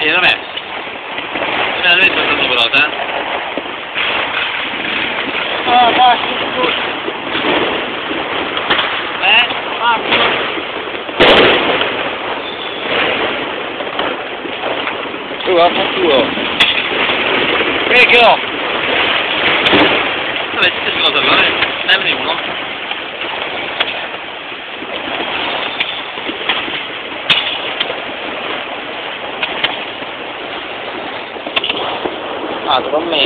Eh, e dov'è? Dov'è la destra sotto prota? Oh, dai, scusa. Eh? Marco. Tu, va a tuo. Oh. Prego! Vabbè, si sei scosso allora, ne Dammi uno. Ah, tocca a me.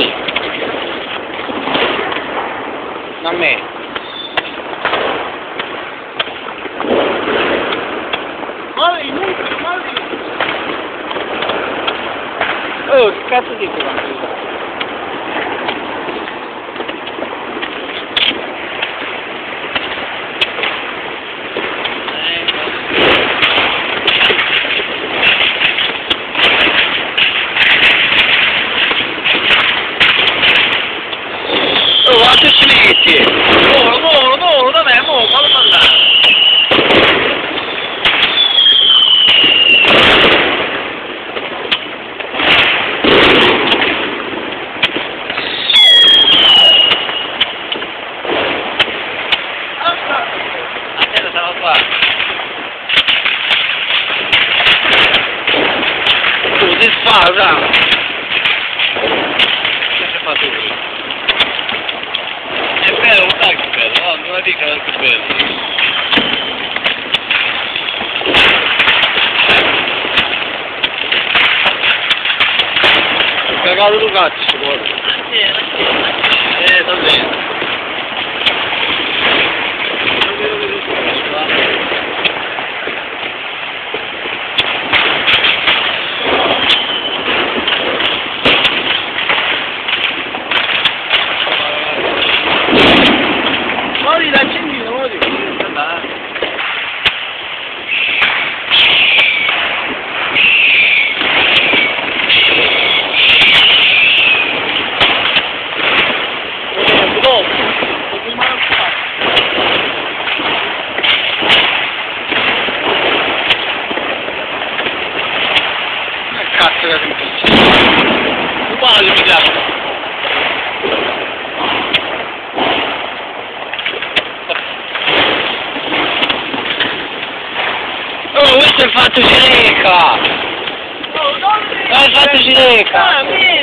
A me. Muovi, muovi, muovi. Oh, che ti sfasa! Che hai fatto qui? È bello, non dai che bello, no, non la dica che bello. Cagato tu cazzo, guarda. Eh, Cazzo che sentito? Uguale, mi piace. Oh, questo è fatto cineca! Oh, dove? Dai, fatto cineca! Ah, mio,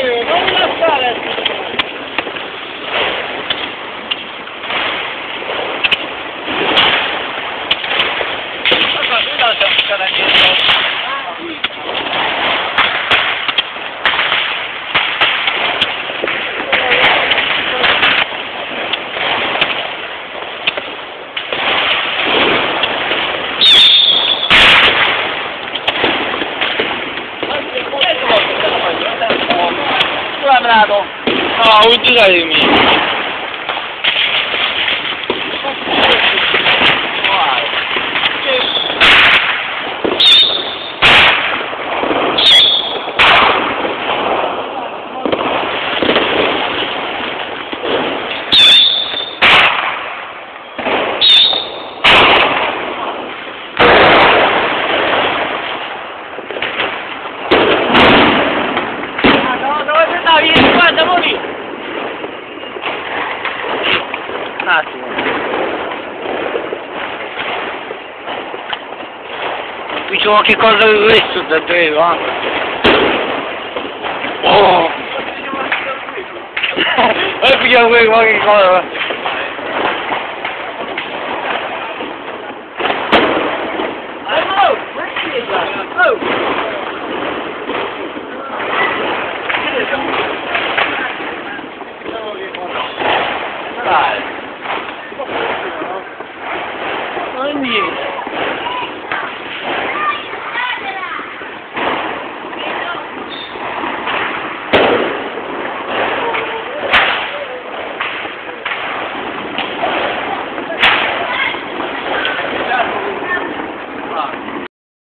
Andato? No, vuoi girare di me? Guarda, muovi. Un attimo. Qui c'è qualche cosa di questo da dentro, eh? Oh! E pigliamo qualche cosa. humiliated.